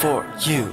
for you.